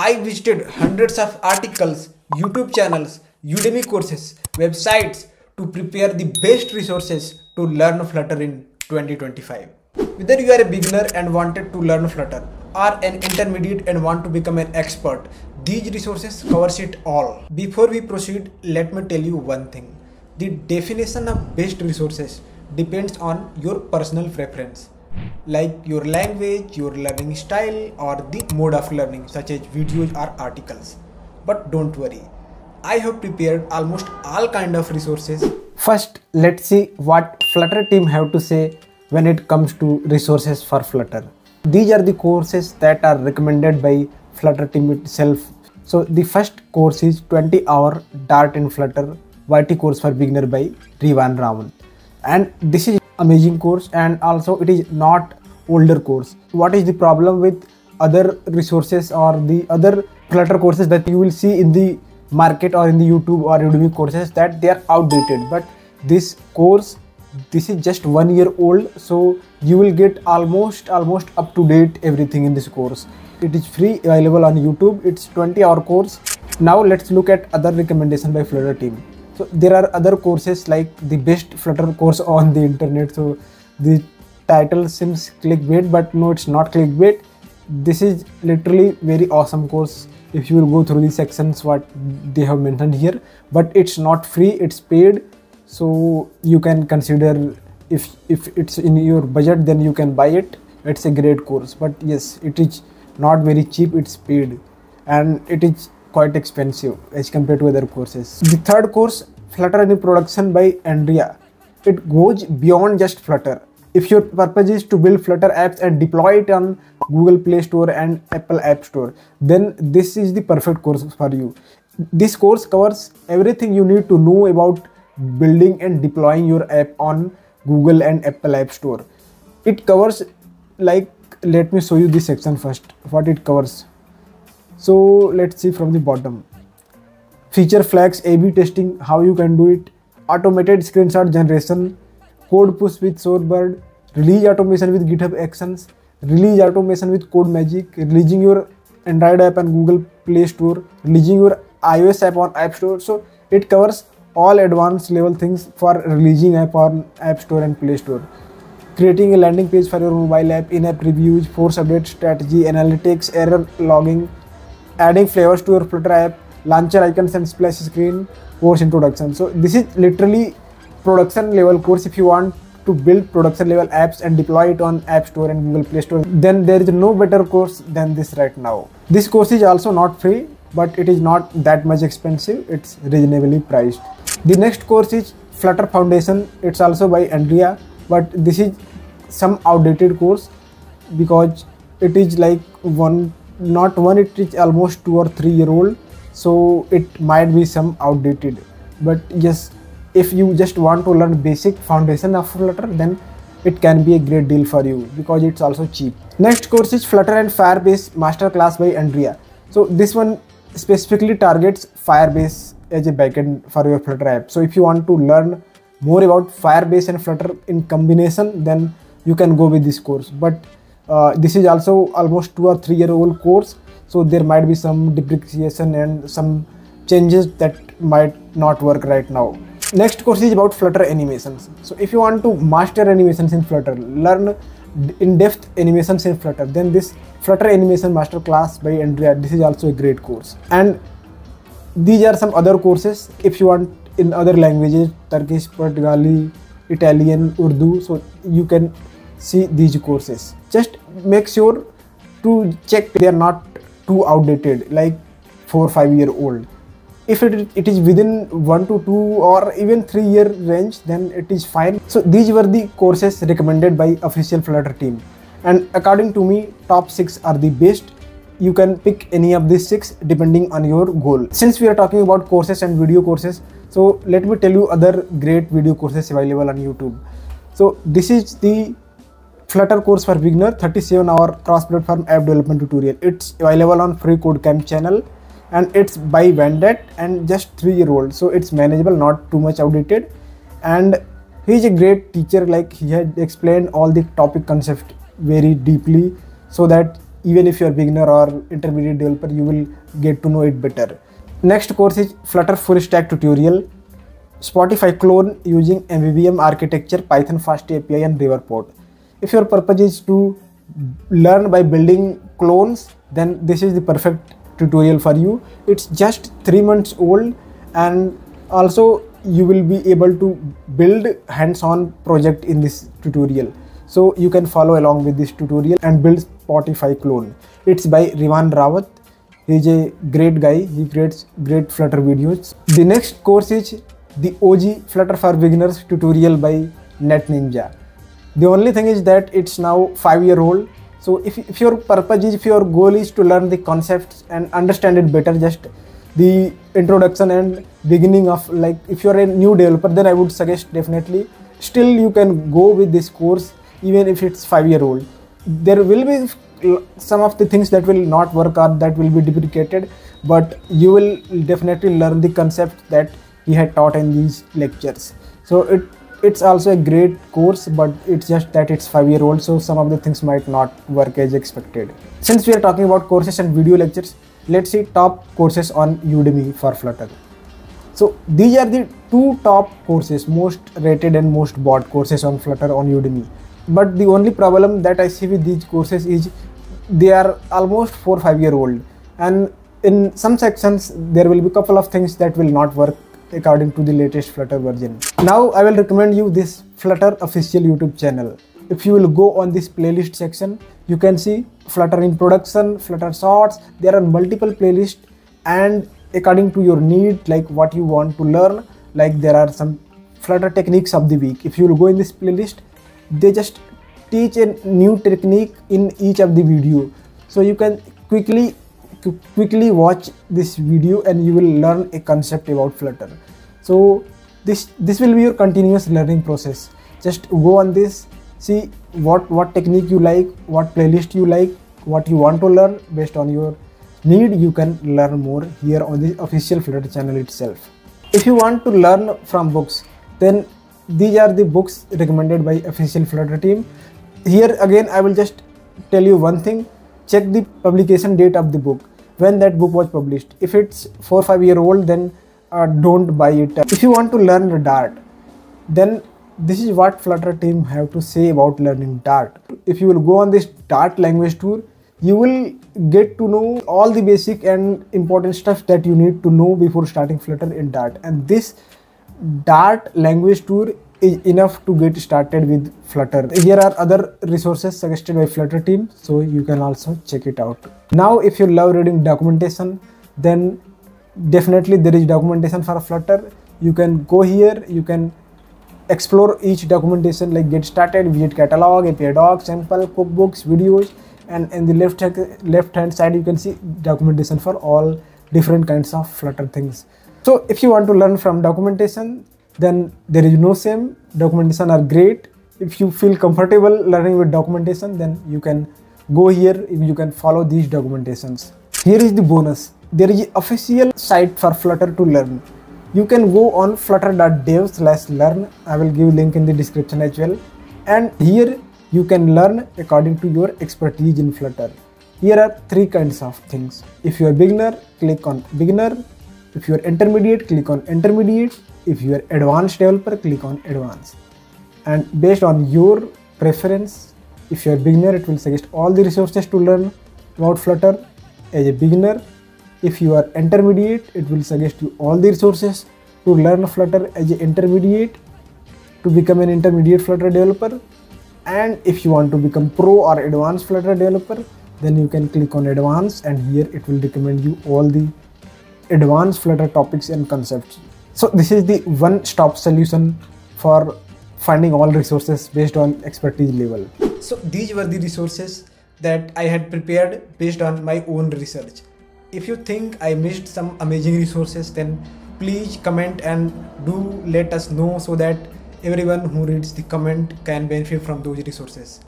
I visited hundreds of articles, YouTube channels, Udemy courses, websites to prepare the best resources to learn Flutter in 2025. Whether you are a beginner and wanted to learn Flutter or an intermediate and want to become an expert, these resources covers it all. Before we proceed, let me tell you one thing. The definition of best resources depends on your personal preference like your language, your learning style or the mode of learning such as videos or articles. But don't worry, I have prepared almost all kind of resources. First, let's see what Flutter team have to say when it comes to resources for Flutter. These are the courses that are recommended by Flutter team itself. So the first course is 20 hour Dart in Flutter YT course for beginner by Rivaan Ranawat. And this is amazing course and also it is not older course. What is the problem with other resources or the other Flutter courses that you will see in the market or in the YouTube or Udemy courses that they are outdated. But this course, this is just one year old, so you will get almost almost up to date everything in this course. It is free available on YouTube. It's 20 hour course. Now let's look at other recommendation by Flutter team. So there are other courses like the best Flutter course on the internet. So the title seems clickbait, but no, it's not clickbait. This is literally very awesome course if you will go through the sections what they have mentioned here but it's not free it's paid so you can consider if if it's in your budget then you can buy it it's a great course but yes it is not very cheap it's paid and it is quite expensive as compared to other courses. The third course flutter in production by andrea. It goes beyond just flutter. If your purpose is to build flutter apps and deploy it on google play store and apple app store then this is the perfect course for you. This course covers everything you need to know about building and deploying your app on google and apple app store. It covers like let me show you this section first what it covers so let's see from the bottom. Feature flags a b testing how you can do it. Automated screenshot generation. Code push with Shorebird, release automation with GitHub Actions, release automation with CodeMagic, releasing your Android app on Google Play Store, releasing your iOS app on App Store. So it covers all advanced level things for releasing app on App Store and Play Store. Creating a landing page for your mobile app, in-app reviews, force update strategy, analytics, error logging, adding flavors to your Flutter app, launcher icons and splash screen, course introduction. So this is literally production level course if you want to build production level apps and deploy it on app store and google play store. Then there is no better course than this right now. This course is also not free but it is not that much expensive. It's reasonably priced. The next course is flutter foundation. It's also by andrea but this is some outdated course because it is like one not one it is almost two or three year old so it might be some outdated. But yes if you just want to learn basic foundation of flutter then it can be a great deal for you because it's also cheap. Next course is flutter and firebase masterclass by andrea. So this one specifically targets firebase as a backend for your flutter app. So if you want to learn more about firebase and flutter in combination then you can go with this course. But uh, this is also almost two or three year old course so there might be some depreciation and some changes that might not work right now. Next course is about flutter animations. So if you want to master animations in flutter learn in-depth animations in flutter then this flutter animation master class by andrea this is also a great course. And these are some other courses if you want in other languages turkish portugali italian urdu so you can see these courses. Just make sure to check they are not too outdated like four or five year old. If it, it is within one to two or even three year range then it is fine. So these were the courses recommended by official flutter team. And according to me top six are the best. You can pick any of these six depending on your goal. Since we are talking about courses and video courses so let me tell you other great video courses available on youtube. So this is the flutter course for beginner 37 hour cross platform app development tutorial. It's available on free code camp channel and it's by Vandad and just three year old so it's manageable not too much outdated. And he's a great teacher like he had explained all the topic concept very deeply so that even if you're beginner or intermediate developer you will get to know it better. Next course is flutter full stack tutorial. Spotify clone using mvvm architecture python fast api and riverpod if your purpose is to learn by building clones then this is the perfect tutorial for you. It's just three months old and also you will be able to build hands-on project in this tutorial. So you can follow along with this tutorial and build spotify clone. It's by Rivaan Ranawat. He's a great guy. He creates great flutter videos. The next course is the og flutter for beginners tutorial by netninja the only thing is that it's now five year old. So if, if your purpose is if your goal is to learn the concepts and understand it better just the introduction and beginning of like if you're a new developer then i would suggest definitely still you can go with this course even if it's five year old. There will be some of the things that will not work out that will be deprecated but you will definitely learn the concept that he had taught in these lectures. So it it's also a great course but it's just that it's five year old so some of the things might not work as expected. Since we are talking about courses and video lectures let's see top courses on udemy for flutter. So these are the two top courses most rated and most bought courses on flutter on udemy. But the only problem that i see with these courses is they are almost four five year old and in some sections there will be couple of things that will not work according to the latest Flutter version. Now I will recommend you this Flutter official YouTube channel. If you will go on this playlist section, you can see Flutter in production, Flutter shorts, there are multiple playlists and according to your need, like what you want to learn, like there are some Flutter techniques of the week. If you will go in this playlist, they just teach a new technique in each of the video. So you can quickly quickly watch this video and you will learn a concept about flutter. So this this will be your continuous learning process. Just go on this see what what technique you like what playlist you like what you want to learn based on your need. You can learn more here on the official flutter channel itself. If you want to learn from books then these are the books recommended by official flutter team. Here again i will just tell you one thing check the publication date of the book. When that book was published. If it's 4 or 5 year old then uh, don't buy it. If you want to learn dart then this is what flutter team have to say about learning dart. If you will go on this dart language tour you will get to know all the basic and important stuff that you need to know before starting flutter in dart. And this dart language tour is enough to get started with Flutter. Here are other resources suggested by Flutter team, so you can also check it out. Now, if you love reading documentation, then definitely there is documentation for Flutter. You can go here, you can explore each documentation like get started, widget catalog, API docs, sample, cookbooks, videos, and in the left left hand side you can see documentation for all different kinds of Flutter things. So if you want to learn from documentation, then there is no same documentation are great. If you feel comfortable learning with documentation then you can go here you can follow these documentations. Here is the bonus. There is official site for flutter to learn. You can go on flutter.dev slash learn i will give link in the description as well. And here you can learn according to your expertise in flutter. Here are three kinds of things. If you are beginner click on beginner. If you are intermediate click on intermediate if you are advanced developer click on advanced. And based on your preference if you are beginner it will suggest all the resources to learn about flutter as a beginner. If you are intermediate it will suggest you all the resources to learn flutter as an intermediate to become an intermediate flutter developer. And if you want to become pro or advanced flutter developer then you can click on advanced and here it will recommend you all the advanced flutter topics and concepts so this is the one-stop solution for finding all resources based on expertise level. So these were the resources that I had prepared based on my own research. If you think I missed some amazing resources then please comment and do let us know so that everyone who reads the comment can benefit from those resources.